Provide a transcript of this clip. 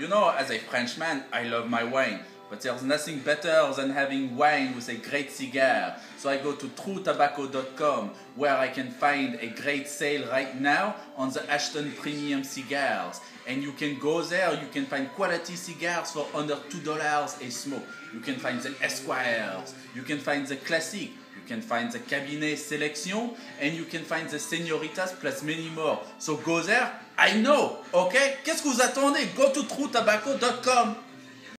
You know, as a Frenchman, I love my wine. But there's nothing better than having wine with a great cigar. So I go to truetobacco.com where I can find a great sale right now on the Ashton Premium cigars. And you can go there, you can find quality cigars for under $2 a smoke. You can find the Esquires, you can find the Classic, you can find the Cabinet Selection, and you can find the Senoritas plus many more. So go there, I know, okay? Qu'est-ce que vous attendez? Go to truetobacco.com.